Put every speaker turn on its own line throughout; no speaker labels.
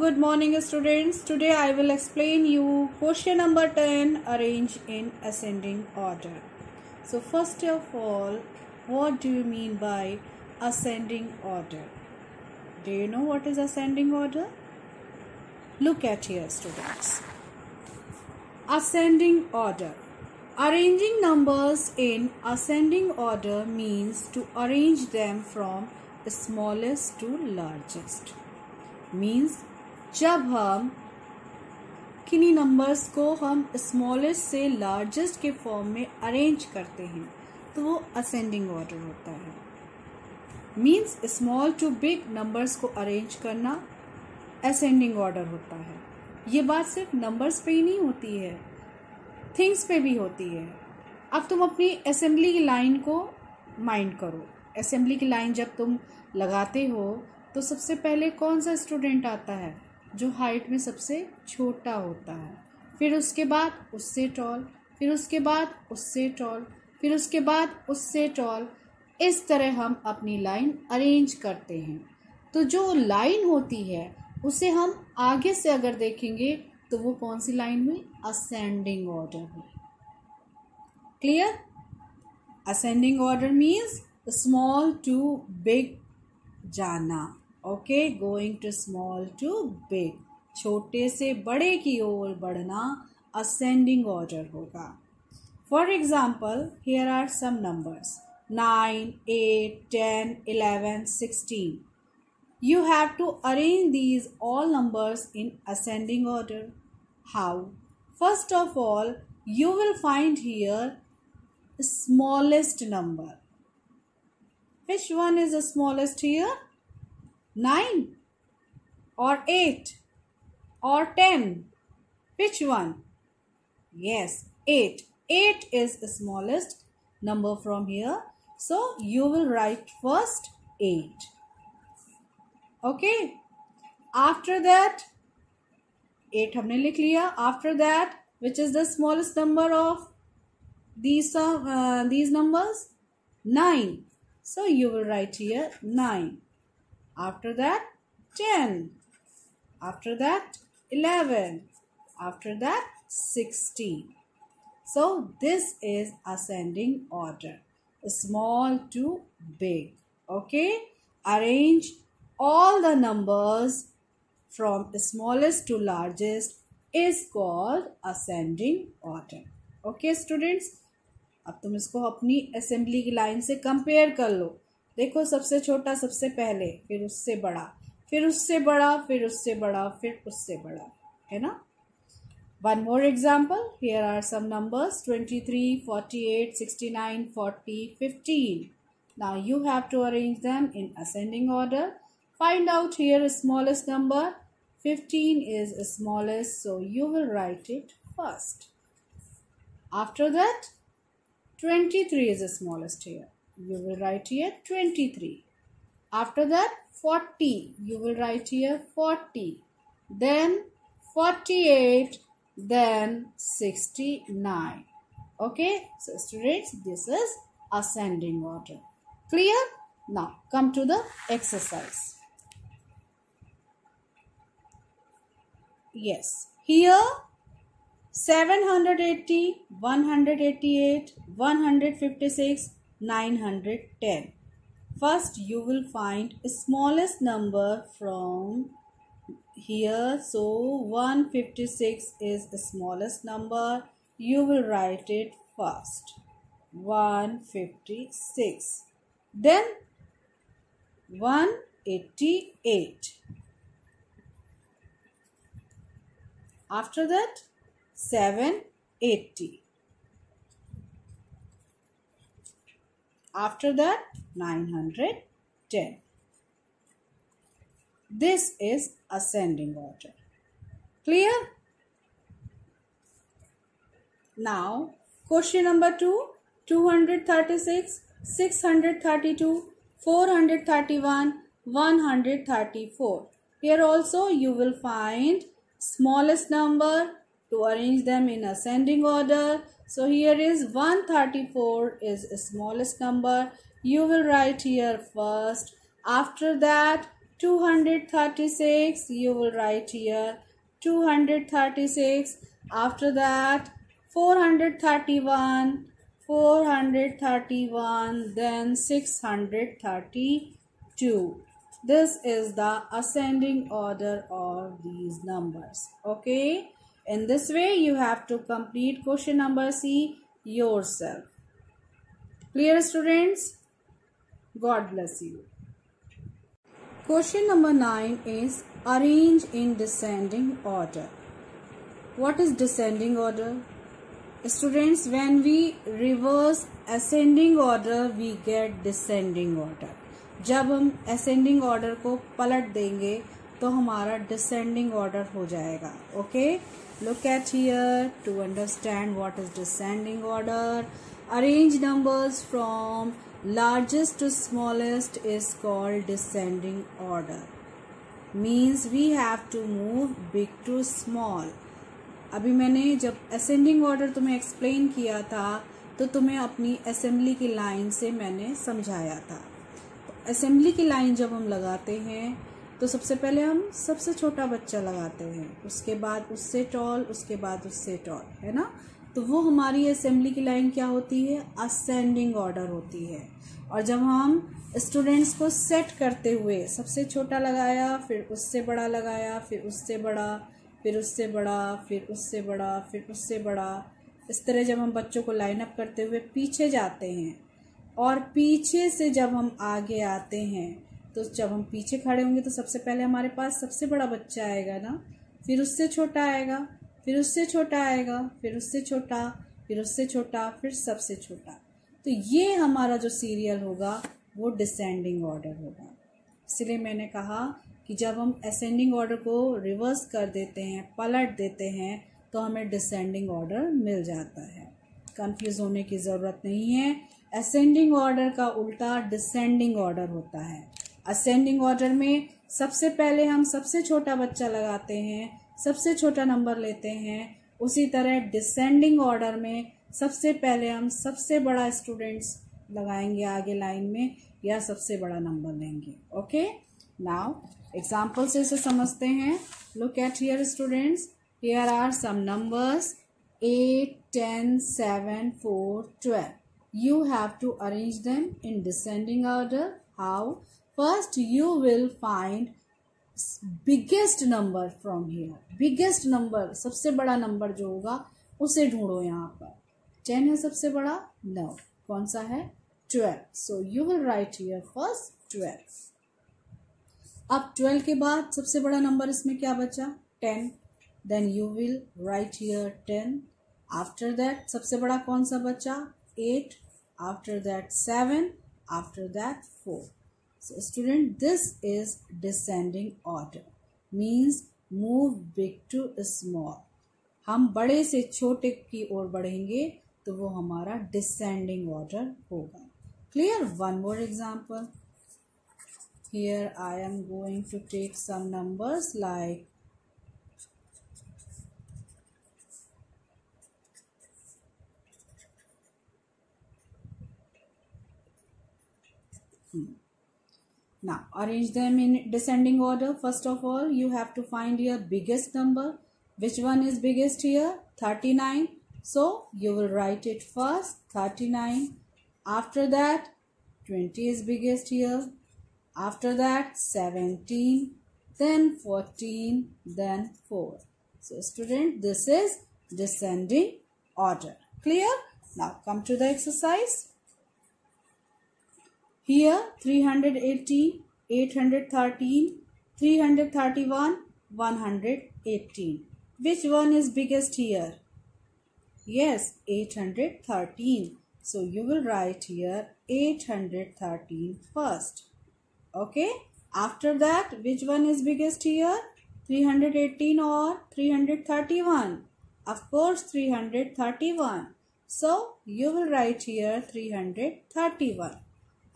good morning students. Today i will explain you question number 10 arrange in ascending order. So first of all what do you mean by ascending order? Do you know what is ascending order? Look at here students. Ascending order. Arranging numbers in ascending order means to arrange them from smallest to largest. Means जब हम किन्हीं numbers को हम smallest से largest के form में arrange करते हैं तो वो असेंडिंग ऑर्डर होता है। Means small to big numbers को अरेंज करना असेंडिंग ऑर्डर होता है। ये बात सिर्फ़ नंबर्स पे ही नहीं होती है थिंग्स पे भी होती है। अब तुम अपनी असेंबली की लाइन को माइंड करो। असेंबली की लाइन जब तुम लगाते हो तो सबसे पहले कौन सा स्टूडेंट आता है? जो हाइट में सबसे छोटा होता है। फिर उसके बाद उससे टॉल फिर उसके बाद उससे टॉल फिर उसके बाद उससे टॉल इस तरह हम अपनी लाइन अरेंज करते हैं। तो जो लाइन होती है, उसे हम आगे से अगर देखेंगे तो वो कौन सी लाइन हुई असेंडिंग ऑर्डर हुई clear ascending order means small to big जाना। Okay going to small to big छोटे से बड़े की ओर बढ़ना असेंडिंग ऑर्डर होगा। For example here are some numbers nine eight ten eleven sixteen you have to arrange these all numbers in ascending order how first of all you will find here smallest number which one is the smallest here 9 or 8 or 10? Which one? Yes, 8. 8 is the smallest number from here. So you will write first 8. Okay. After that, 8 हमने लिख लिया. After that, which is the smallest number of these, uh, these numbers? 9. So you will write here 9 After that 10 after that 11 after that 16 so this is ascending order small to big okay arrange all the numbers from smallest to largest is called ascending order okay students अब तुम इसको अपनी assembly की line से compare कर लो देखो सबसे छोटा सबसे पहले, फिर उससे बड़ा, फिर उससे बड़ा, फिर उससे बड़ा, फिर उससे बड़ा, है ना? One more example here are some numbers twenty three forty eight sixty nine forty fifteen now you have to arrange them in ascending order find out here smallest number fifteen is smallest so you will write it first after that twenty three is smallest here you will write here 23 after that 40 you will write here 40 then 48 then 69 okay? So students this is ascending order. Clear? Now come to the exercise. Yes. Here 780 188 156 910 first you will find smallest number from here. So 156 is the smallest number. You will write it first. 156 then 188 after that 780 After that, 910. This is ascending order. Clear? Now, question number 2, 236, 632, 431, 134. Here also you will find smallest number to arrange them in ascending order. So here is 134 is smallest number. You will write here first. After that 236 you will write here 236 after that 431 431 then 632 this is the ascending order of these numbers. Okay in this way you have to complete question number c yourself clear students god bless you question number 9 is arrange in descending order what is descending order students when we reverse ascending order we get descending order जब हम ascending order को पलट देंगे तो हमारा descending order हो जाएगा okay look at here to understand what is descending order arrange numbers from largest to smallest is called descending order means we have to move big to small अभी मैंने जब असेंडिंग ऑर्डर तुम्हें explain किया था तो तुम्हें अपनी assembly की लाइन से मैंने समझाया था। तो असेंबली की लाइन जब हम लगाते हैं तो सबसे पहले हम सबसे छोटा बच्चा लगाते हैं। उसके बाद उससे टॉल उसके बाद उससे टॉल है ना? तो वो हमारी असेंबली की लाइन क्या होती है? असेंडिंग ऑर्डर होती है। और जब हम स्टूडेंट्स को सेट करते हुए सबसे छोटा लगाया, फिर उससे बड़ा लगाया, फिर उससे बड़ा, फिर उससे बड़ा, फिर उससे बड़ा, फिर उससे बड़ा, इस तरह जब हम बच्चों को लाइन अप करते हुए पीछे जाते हैं। और पीछे से जब हम आगे आते हैं तो जब हम पीछे खड़े होंगे तो सबसे पहले हमारे पास सबसे बड़ा बच्चा आएगा ना, फिर उससे छोटा आएगा, फिर उससे छोटा आएगा, फिर उससे छोटा, फिर उससे छोटा, फिर सबसे छोटा। तो ये हमारा जो सीरियल होगा, वो डिसेंडिंग ऑर्डर होगा। इसलिए मैंने कहा कि जब हम असेंडिंग ऑर्डर को रिवर्स कर देते हैं, पलट देते हैं तो हमें डिसेंडिंग ऑर्डर मिल जाता है। कंफ्यूज होने की ज़रूरत नहीं है। असेंडिंग ऑर्डर का उल्टा डिसेंडिंग ऑर्डर होता है। असेंडिंग ऑर्डर में सबसे पहले हम सबसे छोटा बच्चा लगाते हैं, सबसे छोटा नंबर लेते हैं। उसी तरह डिसेंडिंग ऑर्डर में सबसे पहले हम सबसे बड़ा स्टूडेंट्स लगाएँगे आगे लाइन में या सबसे बड़ा नंबर लेंगे। ओके नाउ एग्ज़ाम्पल से इसे समझते हैं। Look at here students here are some numbers eight ten seven four twelve you have to arrange them in descending order how first you will find biggest number from here biggest number सबसे बड़ा number जो होगा, उसे ढूंढो यहाँ पर। Ten है सबसे बड़ा? नौ कौन सा है? Twelve so you will write here first twelve अब ट्वेल्व के बाद सबसे बड़ा नंबर इसमें क्या बचा? Ten then you will write here ten after that सबसे बड़ा कौन सा बचा? Eight after that seven after that four so student this is descending order means move big to small हम बड़े से छोटे की ओर बढ़ेंगे तो वो हमारा डिसेंडिंग ऑर्डर होगा clear one more example here I am going to take some numbers like Now arrange them in descending order. First of all, you have to find your biggest number. Which one is biggest here? 39. So you will write it first 39. After that 20 is biggest here. After that 17, then 14, then 4. So student, this is descending order. Clear? Now come to the exercise. Here 318, 813, 331, 118. Which one is biggest here? Yes, 813. So you will write here 813 first okay after that which one is biggest here 318 or 331 of course 331 so you will write here 331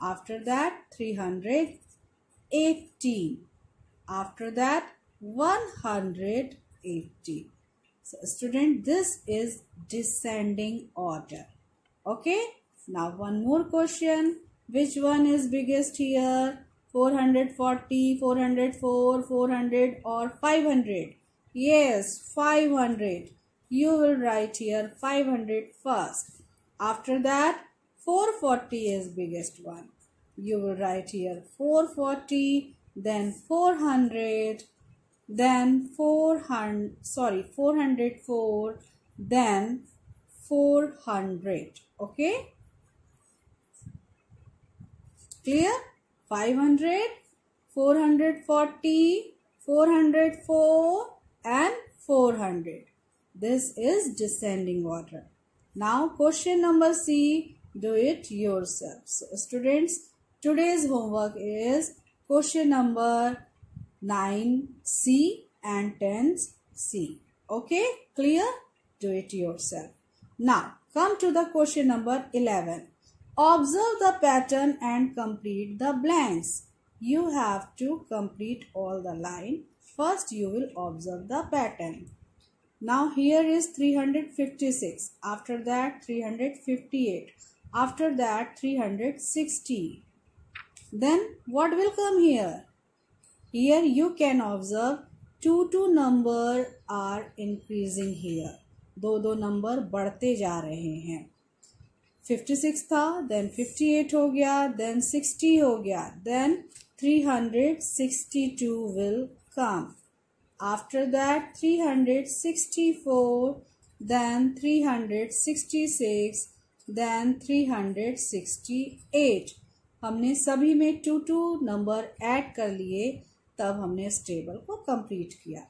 after that 318 after that 180 so student this is descending order okay now one more question which one is biggest here 440, 404, 400 or 500? Yes, 500. You will write here 500 first. After that, 440 is biggest one. You will write here 440, then 400, then 400, sorry, 404, then 400. Okay? Clear? 500, 440, 404 and 400. This is descending order. Now question number C, do it yourself. So students, today's homework is question number 9C and 10C. Okay, clear? Do it yourself. Now, come to the question number 11. Observe the pattern and complete the blanks. You have to complete all the line. First, you will observe the pattern. Now, here is 356. After that, 358. After that 360. Then what will come here? Here you can observe 2 2 number are increasing here. दो दो number बढ़ते जा रहे हैं 56 था then 58 हो गया then 60 हो गया then 362 will come. After that 364 then 366 then three hundred sixty six three hundred sixty eight हमने सभी में टू टू नंबर ऐड कर लिए, तब हमने इस टेबल को कंप्लीट किया।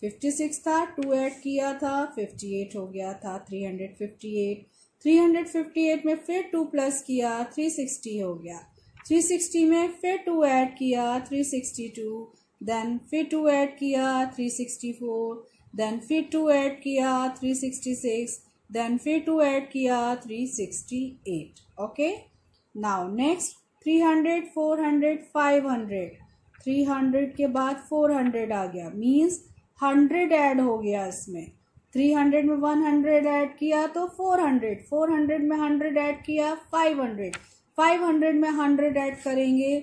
फिफ्टी सिक्स था टू ऐड किया था फिफ्टी एट हो गया था थ्री हंड्रेड फिफ्टी एट 358 में फिर टू प्लस किया 360 हो गया। 360 में फिर टू ऐड किया 362 देन फिर टू ऐड किया 364 देन फिर टू ऐड किया 366 देन फिर टू ऐड किया 368 ओके नाउ नेक्स्ट 300 400 500 300 के बाद 400 आ गया मीन्स हंड्रेड ऐड हो गया इसमें। थ्री हंड्रेड में वन हंड्रेड ऐड किया तो फोर हंड्रेड फोर हंड्रेड में हंड्रेड ऐड किया फाइव हंड्रेड फाइव हंड्रेड में हंड्रेड ऐड करेंगे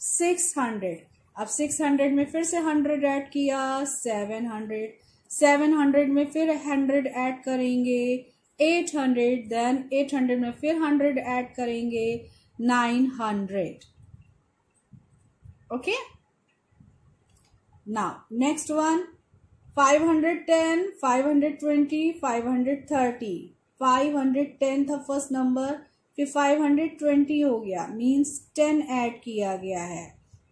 सिक्स हंड्रेड अब सिक्स हंड्रेड में फिर से हंड्रेड ऐड किया सेवन हंड्रेड सेवन हंड्रेड में फिर हंड्रेड ऐड करेंगे eight hundred then eight hundred में फिर हंड्रेड ऐड करेंगे nine hundred. Okay now next one 510, 520, 530. 510 था फ़र्स्ट नंबर फिर 520 हो गया। मीन्स टेन ऐड किया गया है।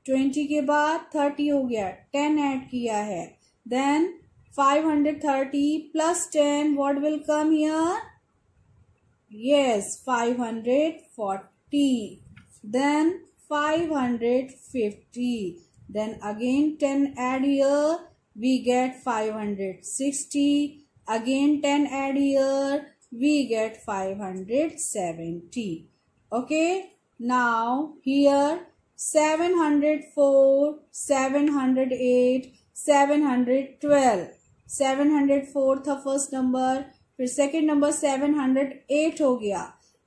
20 के बाद 30 हो गया। टेन ऐड किया है। Then 530 plus 10 what will come here? Yes 540 then 550 then again 10 add here we get 560 again 10 add here we get 570 okay now here 704 708 712 704 था फ़र्स्ट नंबर फिर सेकंड नंबर 708 हो गया।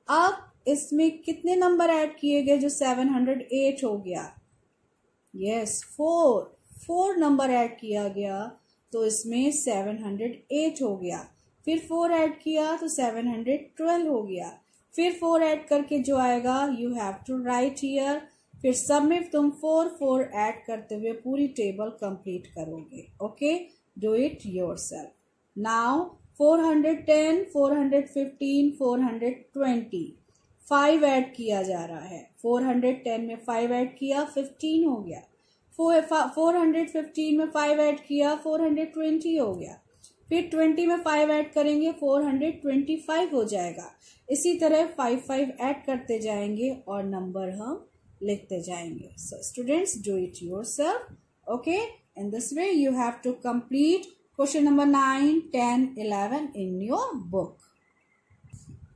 अब इसमें कितने नंबर ऐड किए गए जो 708 हो गया? Yes four four number add किया गया तो इसमें सेवन हंड्रेड एट हो गया। फिर फोर ऐड किया तो सेवन हंड्रेड ट्वेल्व हो गया। फिर फोर ऐड करके जो आएगा you have to write here फिर सब में तुम फोर फोर ऐड करते हुए पूरी टेबल कंप्लीट करोगे okay do ten four hundred fifteen four hundred twenty five add किया जा रहा है। फोर हंड्रेड टेन में फाइव ऐड किया फिफ्टीन हो गया। फोर हंड्रेड फिफ्टीन में फाइव ऐड किया फोर हंड्रेड ट्वेंटी हो गया। फिर ट्वेंटी में फाइव ऐड करेंगे फोर हंड्रेड ट्वेंटी फाइव हो जाएगा। इसी तरह फाइव फाइव ऐड करते जाएँगे और नंबर हम लिखते जाएँगे। So students do it yourself okay In this way, you have to complete question number 9, 10, 11 in your book.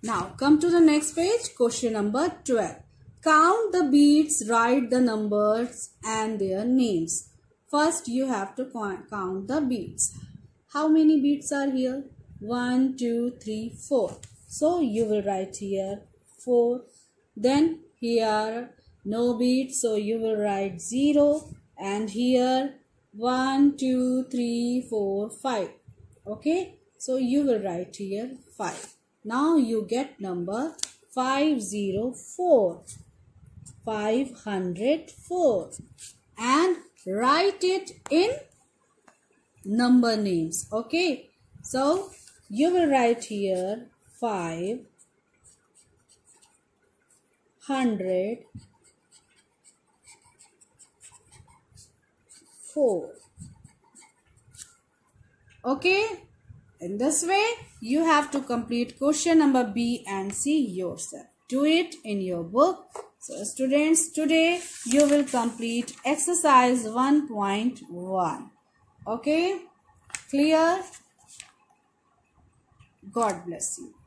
Now, come to the next page, question number 12. Count the beads, write the numbers and their names. First, you have to count the beads. How many beads are here? 1, 2, 3, 4. So, you will write here 4. Then, here no beads. So, you will write 0. And here 1 2 3 4 5 okay? So you will write here 5 now you get number 504 504 and write it in number names. Okay? So you will write here 5 hundred four. Okay? In this way you have to complete question number b and c yourself. Do it in your book. So students today you will complete exercise 1.1 okay? Clear? God bless you